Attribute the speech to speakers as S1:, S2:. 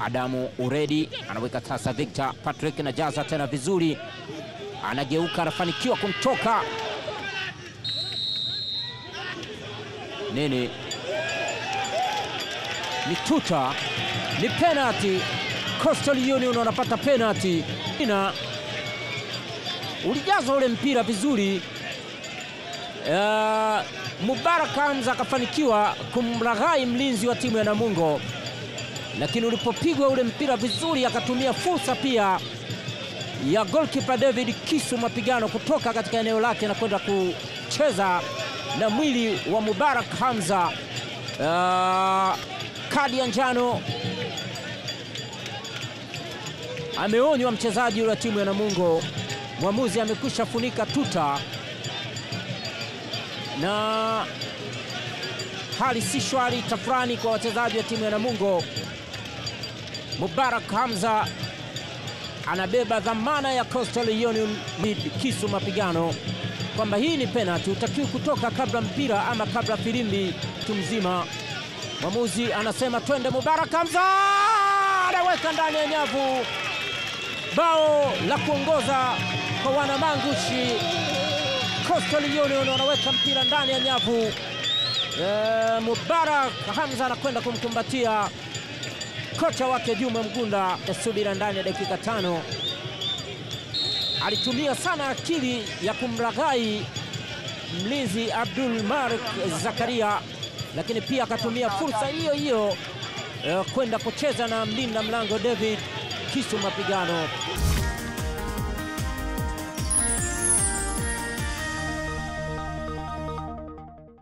S1: Adamu Uredi anaweka sasa, Victor Patrick na jaza tena vizuri, anageuka, anafanikiwa kumtoka nini, ni tuta, ni penalty. Coastal Union wanapata penalty na ulijaza ule mpira vizuri. Uh, Mubarak Hamza akafanikiwa kumlaghai mlinzi wa timu ya Namungo, lakini ulipopigwa ule mpira vizuri, akatumia fursa pia ya goalkeeper David Kisu mapigano kutoka katika eneo lake na kwenda kucheza na mwili wa Mubarak Hamza. Uh, kadi ya njano ameonywa mchezaji wa timu ya Namungo. Mwamuzi amekwisha funika tuta na hali si shwari tafurani kwa wachezaji wa timu ya Namungo. Mubarak Hamza anabeba dhamana ya Coastal Union Kisu mapigano kwamba hii ni penalty, utakiwi kutoka kabla mpira ama kabla filimbi tumzima. Mwamuzi anasema twende. Mubarak Hamza anaweka ndani ya nyavu, bao la kuongoza kwa wanamangushi. Coastal Union wanaweka mpira ndani ya nyavu. E, Mubarak Hamza anakwenda kumkumbatia kocha wake Juma Mgunda. Subira ndani ya dakika tano, alitumia sana akili ya kumlaghai mlinzi Abdul Malik Zakaria, lakini pia akatumia fursa hiyo hiyo e, kwenda kucheza na mlinda mlango David Kisu mapigano.